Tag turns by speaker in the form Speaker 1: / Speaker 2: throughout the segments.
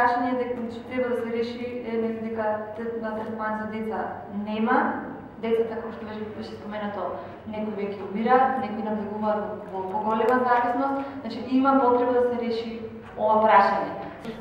Speaker 1: прашање дека значи треба да се реши е дека на третман за деца нема, децата како што веќе беше споменато, некои веќе умираат, некои навлегуваат во поголема зависност, значи има потреба да се реши ова прашање.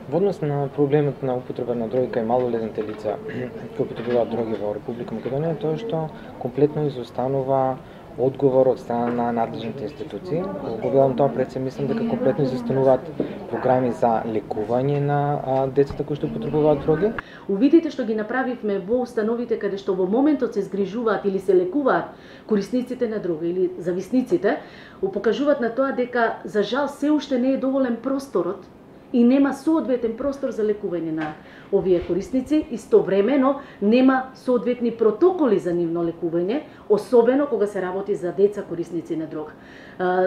Speaker 2: Во однос на проблемот на употреба на дроги кај малолетните лица кои употребуваат дроги во Република Македонија тоа што комплетно изостанува одговор од страна на надлежните институции. Го велам тоа пред се мислам дека комплетно изостануваат програми за лекување на а, децата кои што потребуваат дроги.
Speaker 3: Увидите што ги направивме во установите каде што во моментот се згрижуваат или се лекуваат корисниците на дрога или зависниците, покажуваат на тоа дека за жал се уште не е доволен просторот и нема соодветен простор за лекување на овие корисници, истовремено нема соодветни протоколи за нивно лекување, особено кога се работи за деца корисници на дрог.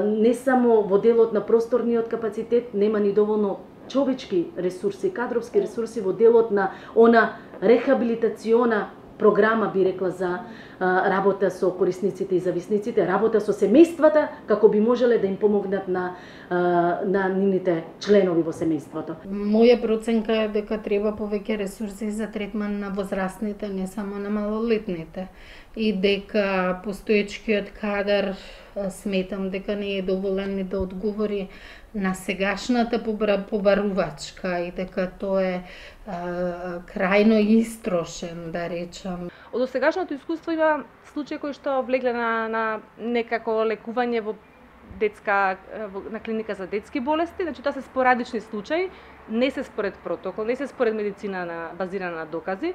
Speaker 3: Не само во делот на просторниот капацитет, нема ни доволно човечки ресурси, кадровски ресурси во делот на она рехабилитациона програма би рекла за работа со корисниците и зависниците, работа со семејствата како би можеле да им помогнат на на нивните членови во семејството.
Speaker 4: Моја проценка е дека треба повеќе ресурси за третман на возрастните, не само на малолетните и дека постоечкиот кадар сметам дека не е доволен ни да одговори на сегашната побарувачка и дека тоа е а, крајно истрошен, да речам.
Speaker 5: Од сегашното искуство има случаи кои што влегле на, на некако лекување во детска на клиника за детски болести, значи тоа се спорадични случаи, не се според протокол, не се според медицина на базирана на докази,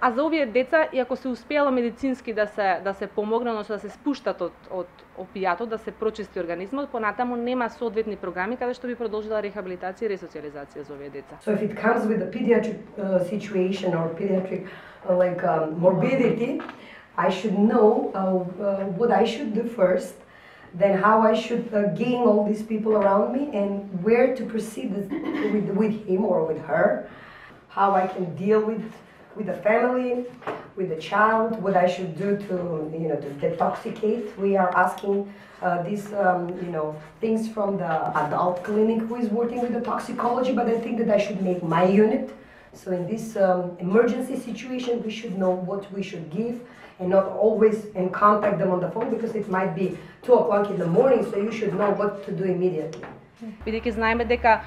Speaker 5: А за овие деца, и ако се успеало медицински да се да се помогне, односно да се спуштат од од опијатот, да се прочисти организмот, понатаму нема соодветни програми каде што би продолжила рехабилитација и ресоциализација за овие деца.
Speaker 6: So if it comes with a pediatric uh, situation or pediatric uh, like um, morbidity, I should know uh, uh, what I should do first, then how I should uh, gain all these people around me, and where to proceed with, with him or with her, how I can deal with with the family, with the child, what I should do to, you know, to detoxicate. We are asking uh, these, um, you know, things from the adult clinic who is working with the toxicology, but I think that I should make my unit. So in this um, emergency situation, we should know what we should give and not always and contact them on the phone because it might be 2 o'clock in the morning, so you should know what to do immediately.
Speaker 5: Бидејќи знаеме дека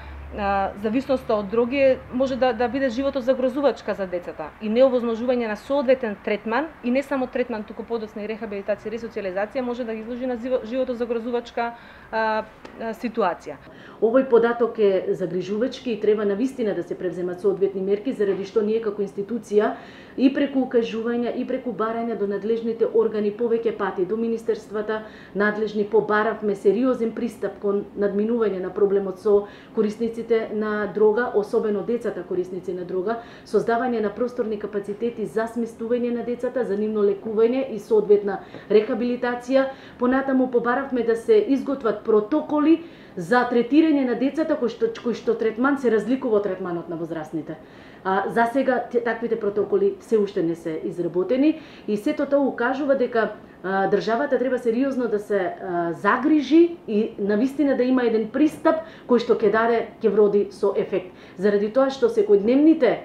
Speaker 5: зависноста од дроги може да, да биде живото загрозувачка за децата и неовозможување на соодветен третман и не само третман, туку подоцна и рехабилитација и ресоциализација може да ги изложи на живото загрозувачка а, ситуација.
Speaker 3: Овој податок е загрижувачки и треба на вистина да се превземат соодветни мерки заради што ние како институција и преку укажувања и преку барања до надлежните органи повеќе пати до министерствата надлежни побаравме сериозен пристап кон надминување на проблемот со корисниците на дрога, особено децата корисници на дрога, создавање на просторни капацитети за сместување на децата, за нивно лекување и соодветна рехабилитација. Понатаму побаравме да се изготват протоколи за третирање на децата кои што, кои што третман се разликува од третманот на возрастните. А, за сега таквите протоколи се уште не се изработени и сето тоа укажува дека а, државата треба сериозно да се а, загрижи и навистина да има еден пристап кој што ќе даде ќе вроди со ефект. Заради тоа што секојдневните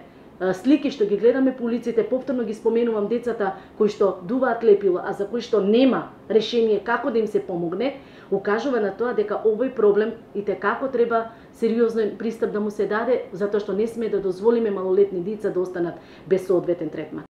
Speaker 3: слики што ги гледаме по улиците, повторно ги споменувам децата кои што дуваат лепило, а за кои што нема решение како да им се помогне, укажува на тоа дека овој проблем и те како треба сериозно пристап да му се даде, затоа што не сме да дозволиме малолетни деца да останат без соодветен третман.